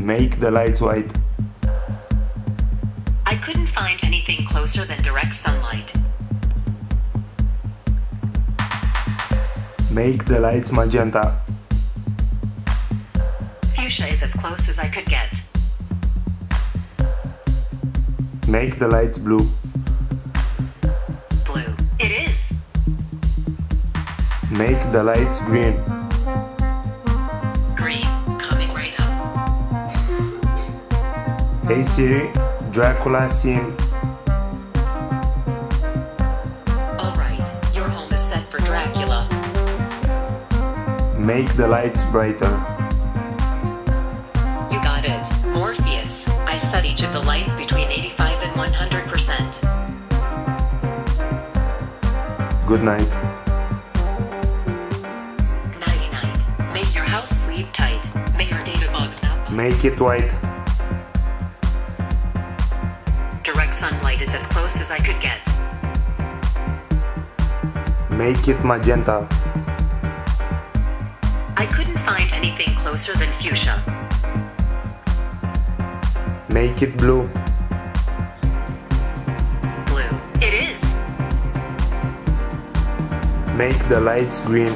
Make the lights white. I couldn't find anything closer than direct sunlight. Make the lights magenta. Fuchsia is as close as I could get. Make the lights blue. Blue. It is. Make the lights green. Hey Siri, Dracula scene. Alright. Your home is set for Dracula. Make the lights brighter. You got it. Morpheus. I set each of the lights between 85 and 100%. Good night. Nighty night. Make your house sleep tight. May your data bugs not. Make it white. Sunlight is as close as I could get. Make it magenta. I couldn't find anything closer than fuchsia. Make it blue. Blue. It is. Make the lights green.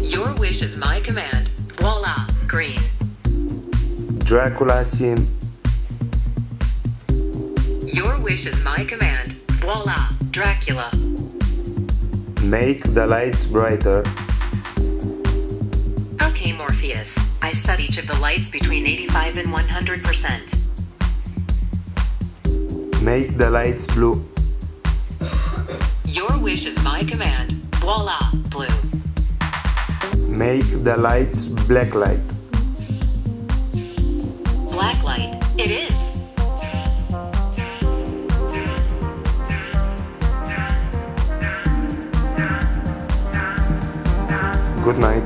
Your wish is my command. Voila. Green. Dracula scene. Your wish is my command. Voila. Dracula. Make the lights brighter. Okay, Morpheus. I set each of the lights between 85 and 100%. Make the lights blue. Your wish is my command. Voila. Blue. Make the lights black light. Good night.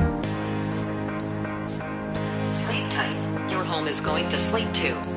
Sleep tight. Your home is going to sleep too.